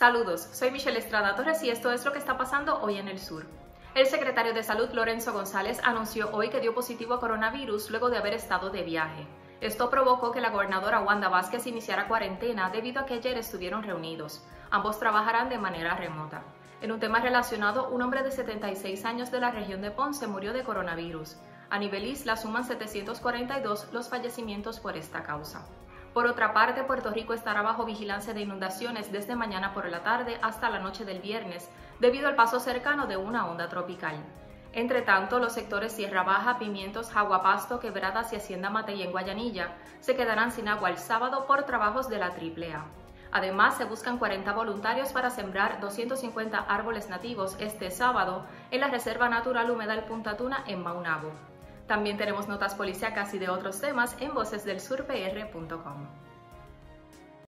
Saludos, soy Michelle Estrada Torres y esto es lo que está pasando hoy en el sur. El secretario de Salud, Lorenzo González, anunció hoy que dio positivo a coronavirus luego de haber estado de viaje. Esto provocó que la gobernadora Wanda Vázquez iniciara cuarentena debido a que ayer estuvieron reunidos. Ambos trabajarán de manera remota. En un tema relacionado, un hombre de 76 años de la región de Ponce murió de coronavirus. A nivel isla suman 742 los fallecimientos por esta causa. Por otra parte, Puerto Rico estará bajo vigilancia de inundaciones desde mañana por la tarde hasta la noche del viernes, debido al paso cercano de una onda tropical. Entre tanto, los sectores Sierra Baja, Pimientos, Jaguapasto, Quebradas y Hacienda Matei en Guayanilla se quedarán sin agua el sábado por trabajos de la AAA. Además, se buscan 40 voluntarios para sembrar 250 árboles nativos este sábado en la Reserva Natural Humedal Punta Tuna en Maunabo. También tenemos notas policíacas y de otros temas en vocesdelsurpr.com.